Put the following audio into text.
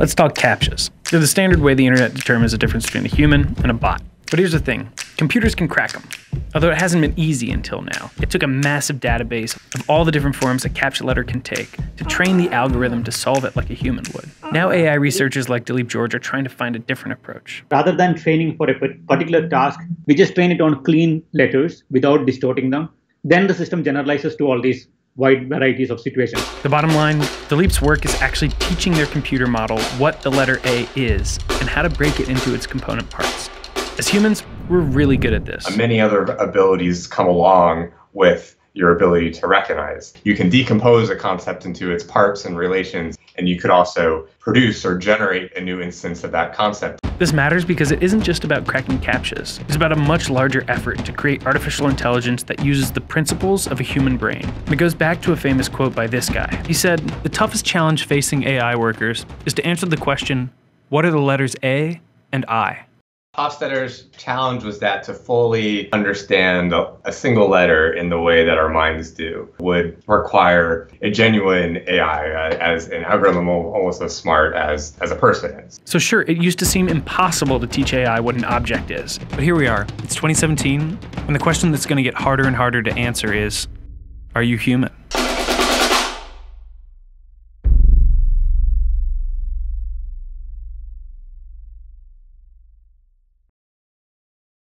Let's talk CAPTCHAs. They're the standard way the internet determines the difference between a human and a bot. But here's the thing computers can crack them. Although it hasn't been easy until now, it took a massive database of all the different forms a CAPTCHA letter can take to train the algorithm to solve it like a human would. Now, AI researchers like Dileep George are trying to find a different approach. Rather than training for a particular task, we just train it on clean letters without distorting them. Then the system generalizes to all these wide varieties of situations. The bottom line Dileep's work is actually teaching their computer model what the letter A is and how to break it into its component parts. As humans, we're really good at this. Many other abilities come along with your ability to recognize. You can decompose a concept into its parts and relations, and you could also produce or generate a new instance of that concept. This matters because it isn't just about cracking CAPTCHAs. It's about a much larger effort to create artificial intelligence that uses the principles of a human brain. And it goes back to a famous quote by this guy. He said, The toughest challenge facing AI workers is to answer the question, what are the letters A and I? Hofstadter's challenge was that to fully understand a single letter in the way that our minds do would require a genuine AI uh, as an algorithm almost as smart as, as a person is. So sure, it used to seem impossible to teach AI what an object is. But here we are. It's 2017, and the question that's going to get harder and harder to answer is, are you human?